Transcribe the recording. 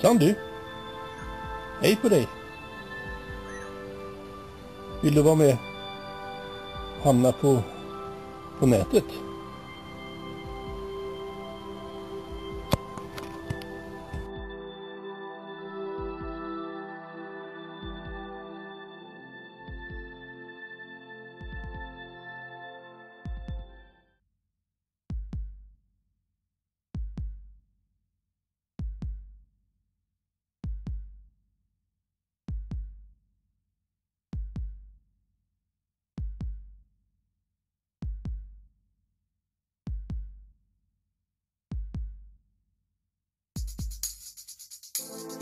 Sam, du. Hej på dig. Vill du vara med hamna på, på nätet? Peace.